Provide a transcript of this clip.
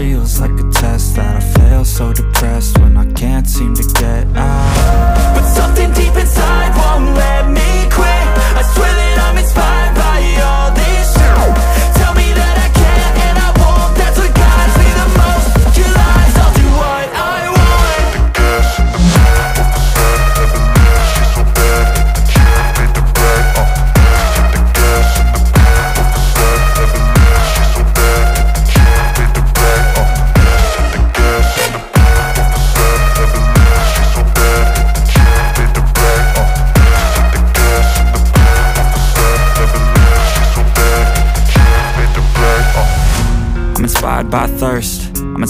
Feels like a test that I fail So depressed when I can't seem to get out. But something deep